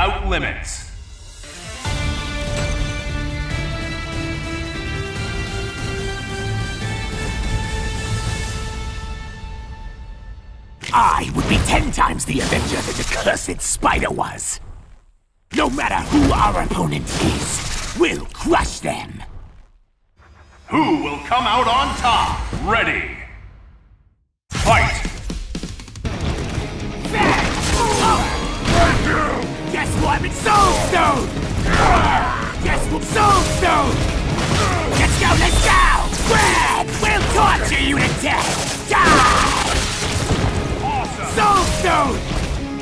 without limits. I would be ten times the Avenger that the cursed Spider was. No matter who our opponent is, we'll crush them. Who will come out on top? Ready. Soul Stone! Let's go, let's go! Grab! We'll torture you to death! Die! Awesome! Soul Stone!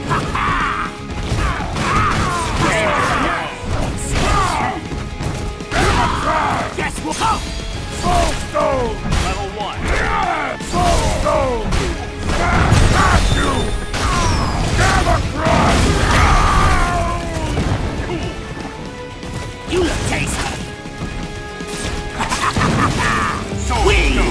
Ha ha! Guess what? Oh!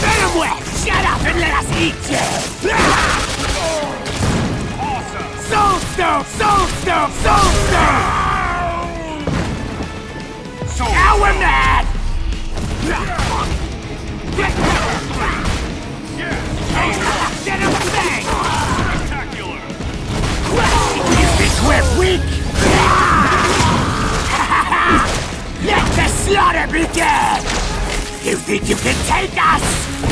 Venom Web! Shut up and let us eat you! Awesome. Soul Stone! Soul Stone! Soul Stone! Soul Now we're mad! Get. You weak? Let the slaughter begin! You think you can take us?